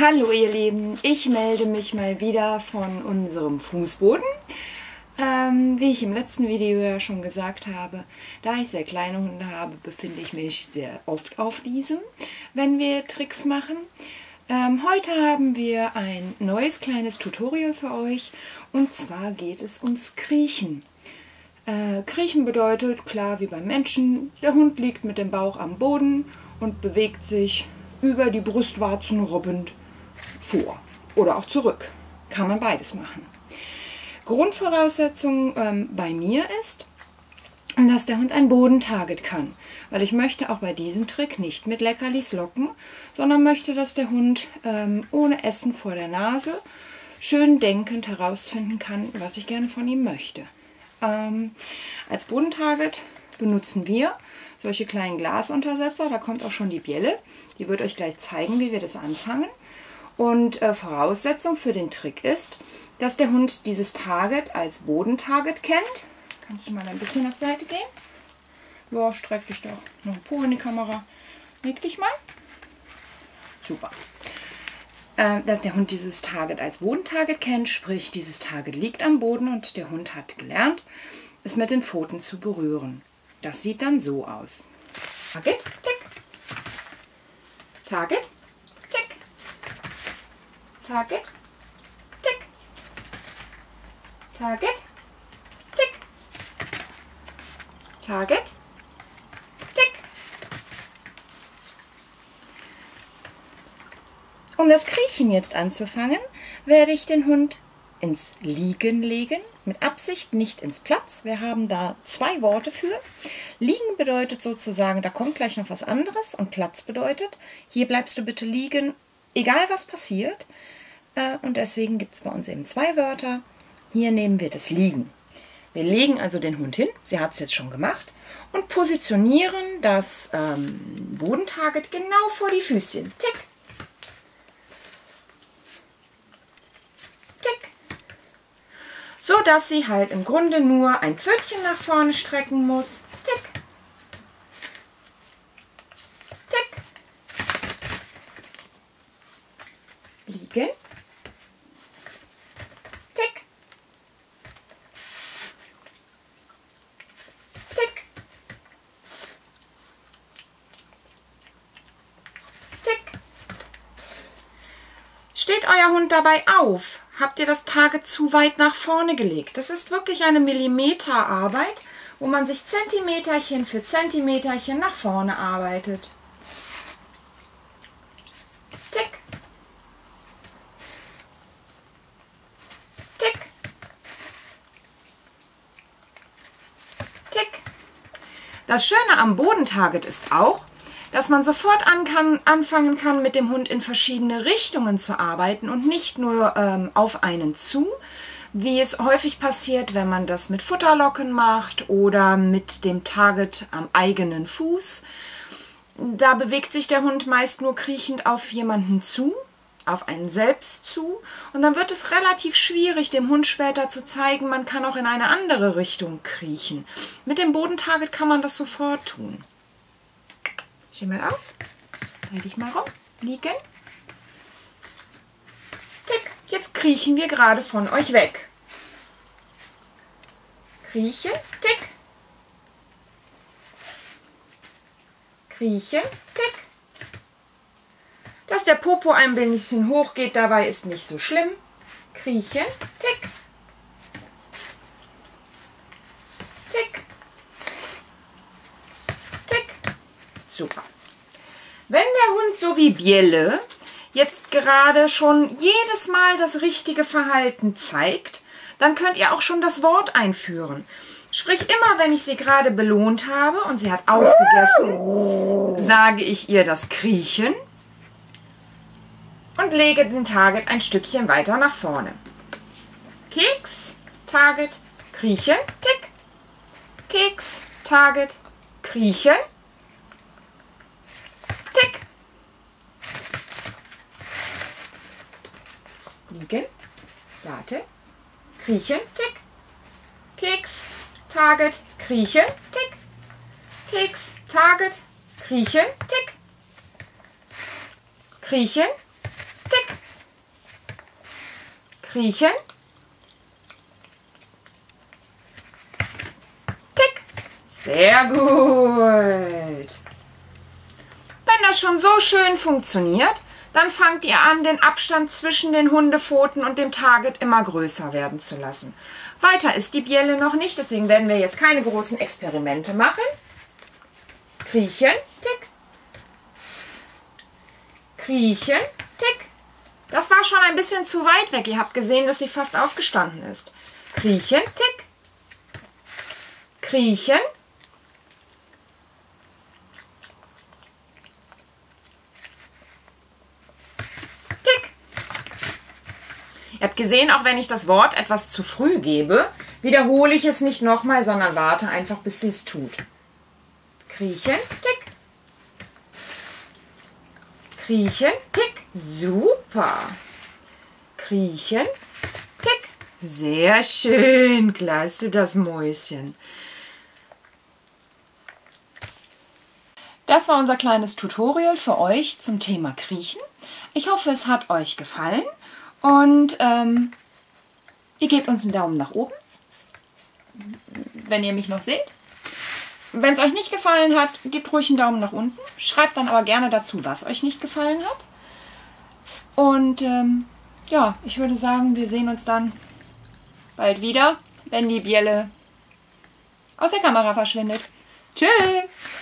Hallo ihr Lieben, ich melde mich mal wieder von unserem Fußboden. Ähm, wie ich im letzten Video ja schon gesagt habe, da ich sehr kleine Hunde habe, befinde ich mich sehr oft auf diesem, wenn wir Tricks machen. Ähm, heute haben wir ein neues kleines Tutorial für euch und zwar geht es ums Kriechen. Äh, Kriechen bedeutet, klar wie beim Menschen, der Hund liegt mit dem Bauch am Boden und bewegt sich über die Brustwarzen robbend vor oder auch zurück. Kann man beides machen. Grundvoraussetzung ähm, bei mir ist, dass der Hund ein Bodentarget kann, weil ich möchte auch bei diesem Trick nicht mit Leckerlis locken, sondern möchte, dass der Hund ähm, ohne Essen vor der Nase schön denkend herausfinden kann, was ich gerne von ihm möchte. Ähm, als Bodentarget benutzen wir solche kleinen Glasuntersetzer, da kommt auch schon die Bielle, die wird euch gleich zeigen, wie wir das anfangen. Und äh, Voraussetzung für den Trick ist, dass der Hund dieses Target als Bodentarget kennt. Kannst du mal ein bisschen auf Seite gehen? Ja, streck dich doch. Noch ein Po in die Kamera. Leg dich mal. Super. Äh, dass der Hund dieses Target als Bodentarget kennt, sprich dieses Target liegt am Boden und der Hund hat gelernt, es mit den Pfoten zu berühren. Das sieht dann so aus. Target, tick. Target, Target, tick. Target, tick. Target, tick. Um das Kriechen jetzt anzufangen, werde ich den Hund ins Liegen legen. Mit Absicht nicht ins Platz. Wir haben da zwei Worte für. Liegen bedeutet sozusagen, da kommt gleich noch was anderes. Und Platz bedeutet, hier bleibst du bitte liegen, egal was passiert. Äh, und deswegen gibt es bei uns eben zwei Wörter. Hier nehmen wir das Liegen. Wir legen also den Hund hin, sie hat es jetzt schon gemacht, und positionieren das ähm, Bodentarget genau vor die Füßchen. Tick. Tick. So dass sie halt im Grunde nur ein Pfötchen nach vorne strecken muss. Tick. Tick. Liegen. Steht euer Hund dabei auf? Habt ihr das Target zu weit nach vorne gelegt? Das ist wirklich eine Millimeterarbeit, wo man sich Zentimeterchen für Zentimeterchen nach vorne arbeitet. Tick. Tick. Tick. Das Schöne am Bodentarget ist auch, dass man sofort an kann, anfangen kann, mit dem Hund in verschiedene Richtungen zu arbeiten und nicht nur ähm, auf einen zu, wie es häufig passiert, wenn man das mit Futterlocken macht oder mit dem Target am eigenen Fuß. Da bewegt sich der Hund meist nur kriechend auf jemanden zu, auf einen selbst zu und dann wird es relativ schwierig, dem Hund später zu zeigen, man kann auch in eine andere Richtung kriechen. Mit dem Bodentarget kann man das sofort tun. Steh mal auf. Dreh dich mal rum. Liegen. Tick. Jetzt kriechen wir gerade von euch weg. Kriechen. Tick. Kriechen. Tick. Dass der Popo ein bisschen hoch geht dabei ist nicht so schlimm. Kriechen. Tick. Super. Wenn der Hund so wie Bielle jetzt gerade schon jedes Mal das richtige Verhalten zeigt, dann könnt ihr auch schon das Wort einführen. Sprich, immer wenn ich sie gerade belohnt habe und sie hat aufgegessen, sage ich ihr das Kriechen und lege den Target ein Stückchen weiter nach vorne. Keks, Target, Kriechen, Tick. Keks, Target, Kriechen, liegen, warte, kriechen, tick, Keks, Target, kriechen, tick, Keks, Target, kriechen, tick, kriechen, tick. Kriechen. Tick. Sehr gut. Wenn das schon so schön funktioniert, dann fangt ihr an, den Abstand zwischen den Hundepfoten und dem Target immer größer werden zu lassen. Weiter ist die Bielle noch nicht, deswegen werden wir jetzt keine großen Experimente machen. Kriechen, tick. Kriechen, tick. Das war schon ein bisschen zu weit weg. Ihr habt gesehen, dass sie fast aufgestanden ist. Kriechen, tick. Kriechen, Ihr habt gesehen, auch wenn ich das Wort etwas zu früh gebe, wiederhole ich es nicht nochmal, sondern warte einfach, bis sie es tut. Kriechen, tick. Kriechen, tick. Super. Kriechen, tick. Sehr schön. Klasse, das Mäuschen. Das war unser kleines Tutorial für euch zum Thema Kriechen. Ich hoffe, es hat euch gefallen. Und ähm, ihr gebt uns einen Daumen nach oben, wenn ihr mich noch seht. Wenn es euch nicht gefallen hat, gebt ruhig einen Daumen nach unten. Schreibt dann aber gerne dazu, was euch nicht gefallen hat. Und ähm, ja, ich würde sagen, wir sehen uns dann bald wieder, wenn die Bielle aus der Kamera verschwindet. Tschüss!